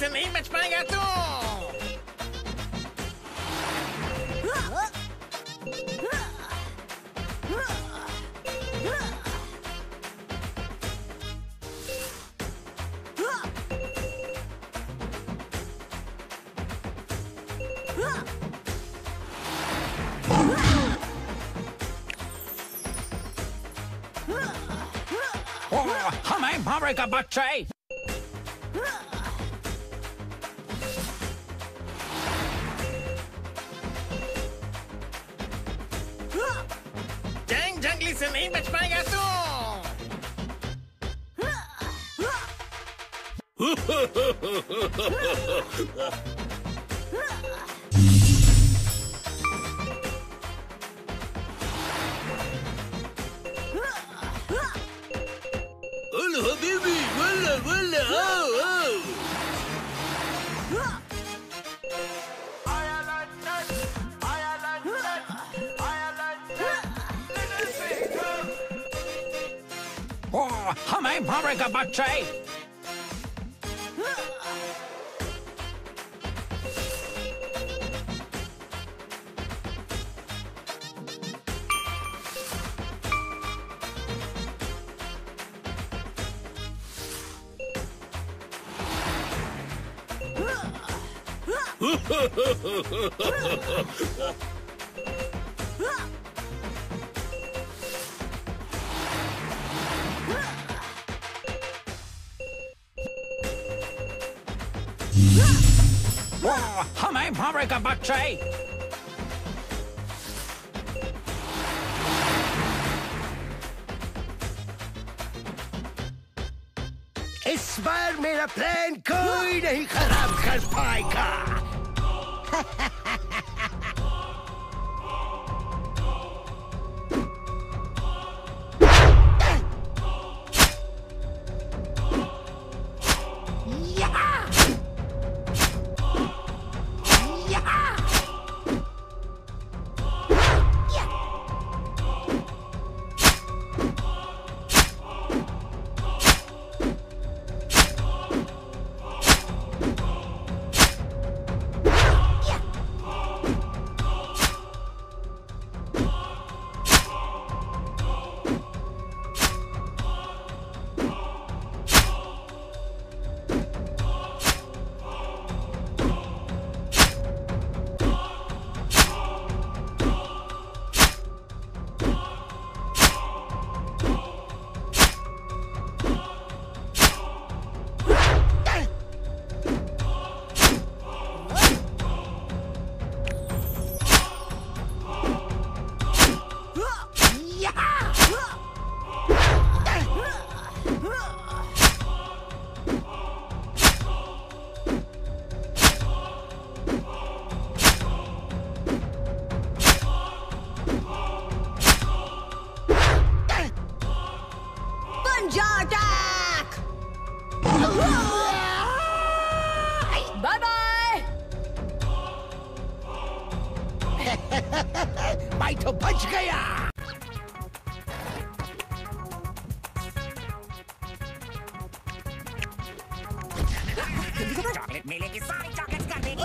Listen, image praga tu! Oh, hamaj, mamy gabaczej! recently, mas paga tu! Baby! Walla, walla! Oh, oh! Oh, हमें भंवर का बच्चे Ha ha ha ha ha ha ha! हमें मारेगा बच्चे इस बार मेरा plan कोई नहीं खराब कर पाएगा Ninja मैं तो बच गया चॉकलेट मेले की सारी चॉकलेट कर देगी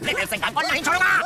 你哋成日讲兴趣嘛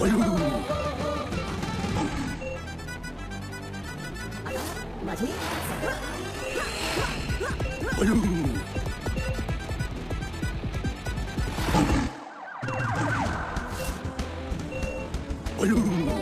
？Oh, Hallo.